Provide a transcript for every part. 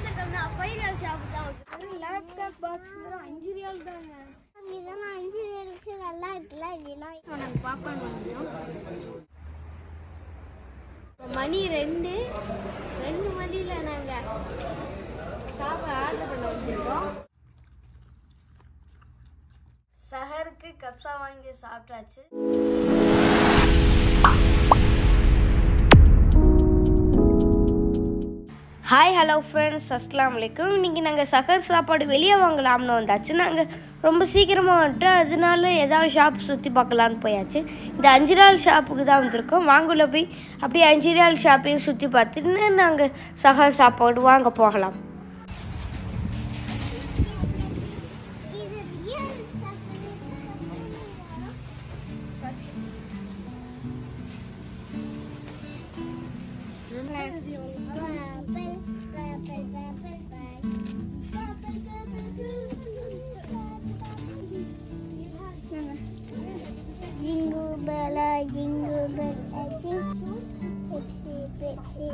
Final shop தான் laptop box வெறும் அஞ்சு ரியால் தாங்க. இதெல்லாம் அஞ்சு ரியாலுக்கு நல்லா இருக்குல்ல இதெல்லாம் நாங்கள் பாப்கார்ன் வாங்கினோம் மணி ரெண்டு. ரெண்டு மணியில் நாங்கள் சாப்பிட ஆர்டர் பண்ண வந்திருக்கோம். சஹருக்கு கப்சா வாங்கி சாப்பிட்டாச்சு. ஹாய் ஹலோ ஃப்ரெண்ட்ஸ் அஸ்லாம் வலைக்கும் இன்றைக்கி நாங்கள் சகர் சாப்பாடு வெளியே வாங்கலாம்னு வந்தாச்சு. நாங்கள் ரொம்ப சீக்கிரமாக வந்துட்டு அதனால ஏதாவது ஷாப் சுற்றி பார்க்கலான்னு போயாச்சு. இந்த அஞ்சு நாள் ஷாப்புக்கு தான் வந்திருக்கோம். வாங்குள்ள போய் அப்படியே அஞ்சு நாள் ஷாப்பையும் சுற்றி பார்த்துட்டு நாங்கள் சகர் சாப்பாடு வாங்க போகலாம். Bell, jingle bell, jingle. Pitsy, pitsy,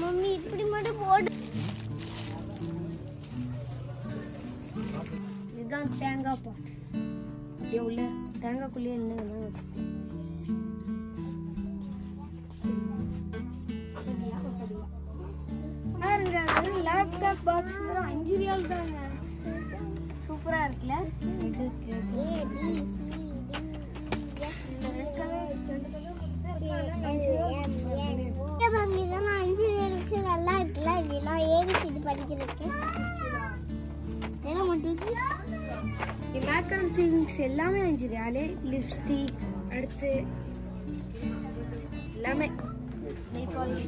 mummy இப்படி மட்டும் போடு இதுதான் தேங்காய் பாட்டு அப்படியே உள்ள தேங்காய்க்குள்ளேயே என்ன லேப்டாப் பாக்ஸ் வெறும் அஞ்சு ரியால் தாங்க. சூப்பரா இருக்குல்ல? நல்லா இருக்குல்ல இதெல்லாம் ஏபிசி இது படிக்கிறதுக்கு என்ன பண்ணுறது மேக்கப் திங்ஸ் எல்லாமே அஞ்சு ரியாலு லிப்ஸ்டிக் அடுத்து எல்லாமே. நெய் பாலிஷ்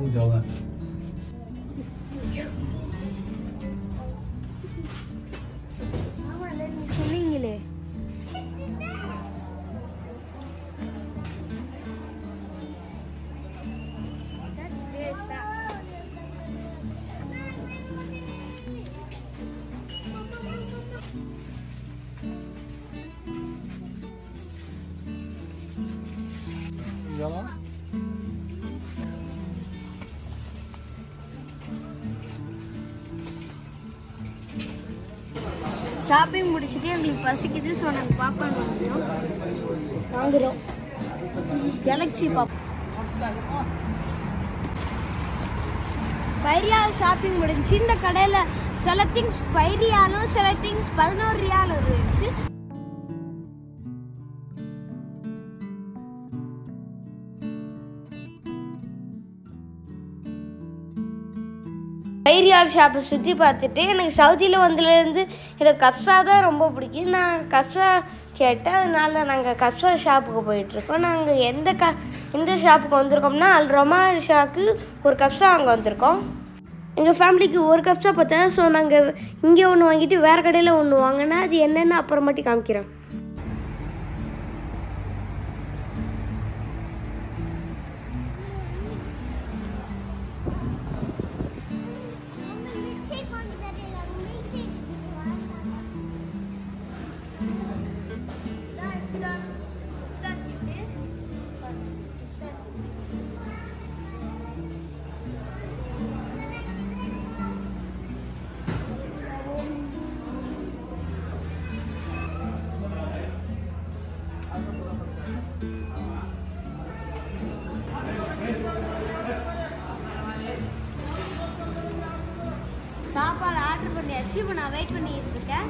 公交呢 ஷாப்பிங் முடிச்சுட்டு எங்களுக்கு பசிக்குது ஸோ நாங்கள் பாப்கார்ன் வாங்குறோம். வாங்குறோம் கேலக்ஸி பாப் ஃபைவ் ஷாப்பிங் முடிஞ்சு இந்த கடையில் சில திங்ஸ் ஃபைவ் ரியாலும் சில திங்ஸ் பதினோரு ரியாலும் இருந்துச்சு. கைரியால் ஷாப்பை சுற்றி பார்த்துட்டு எனக்கு சவுதியில் வந்ததுலேருந்து எனக்கு கப்ஸா தான் ரொம்ப பிடிக்கும். நான் கப்ஸா கேட்டேன். அதனால் நாங்கள் கப்ஸா ஷாப்புக்கு போயிட்டுருக்கோம். நாங்கள் எந்த க எந்த ஷாப்புக்கு வந்திருக்கோம்னா அல் ரொமா ஷாக்கு ஒரு கப்ஸா அங்கே வந்திருக்கோம். எங்கள் ஃபேமிலிக்கு ஒரு கப்ஸா பார்த்தா ஸோ நாங்கள் இங்கே ஒன்று வாங்கிட்டு வேறு கடையில் ஒன்று வாங்கினா அது என்னென்னு அப்புறமாட்டி காமிக்கிறோம் பண்ணியாச்சு இப்போ நான் வெயிட் பண்ணிட்டு இருக்கேன்.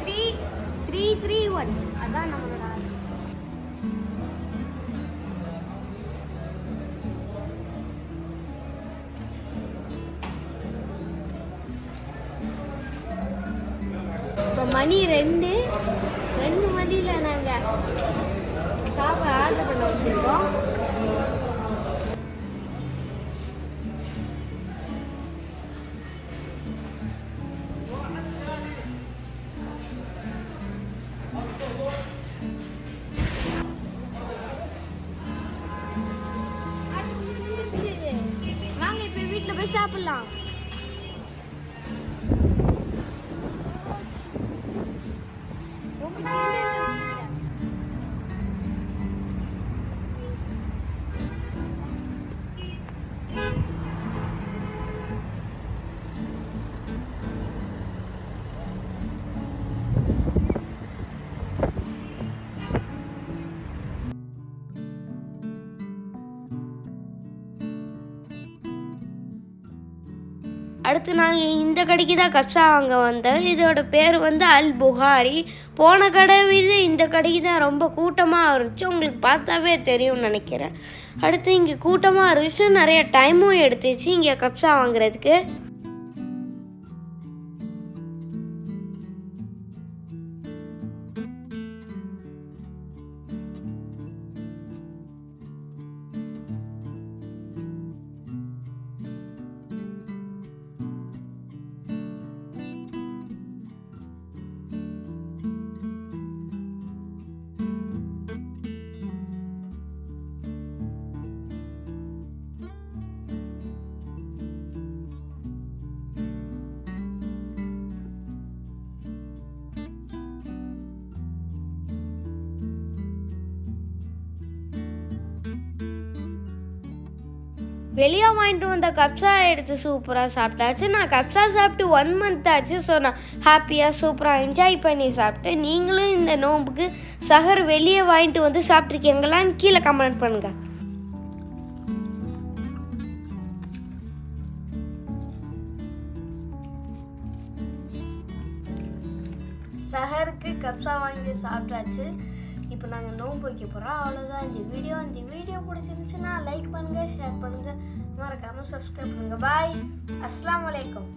த்ரீ த்ரீ த்ரீ ஒன் அதான் நம்மளோட இப்போ மணி ரெண்டு. ரெண்டு மணியில் நாங்கள் சாப்பாடு ஆர்டர் பண்ண வந்திருக்கோம் sapla. அடுத்து நாங்கள் இந்த கடைக்கு தான் கப்சா வாங்க வந்தோம் இதோட பேர் வந்து அல் புகாரி. போன கடை இது இந்த கடைக்கு தான் ரொம்ப கூட்டமாக இருந்துச்சு. உங்களுக்கு பார்த்தாவே தெரியும்னு நினைக்கிறேன். அடுத்து இங்கே கூட்டமாக இருந்துச்சு. நிறைய டைமும் எடுத்துச்சு இங்கே கப்சா வாங்குறதுக்கு. வெளியே வாங்கிட்டு வந்த கப்சா எடுத்து சூப்பராக சாப்பிட்டாச்சு. நான் கப்சா சாப்பிட்டு ஒன் மந்த் ஆச்சு. ஸோ நான் ஹாப்பியாக சூப்பராக என்ஜாய் பண்ணி சாப்பிட்டேன். நீங்களும் இந்த நோம்புக்கு சஹர் வெளியே வாங்கிட்டு வந்து சாப்பிட்ருக்கீங்களான்னு கீழே கமெண்ட் பண்ணுங்கள் சஹருக்கு கப்சா வாங்கி சாப்பிட்டாச்சு. இப்போ நாங்கள் நோன்பு வைக்க போகிறோம் அவ்வளோதான் இந்த வீடியோ இந்த வீடியோ பிடிச்சிருந்துச்சுன்னா லைக் பண்ணுங்கள் ஷேர் பண்ணுங்கள் மறக்காமல் சப்ஸ்கிரைப் பண்ணுங்கள் பாய் அஸ்லாம் வலைக்கம்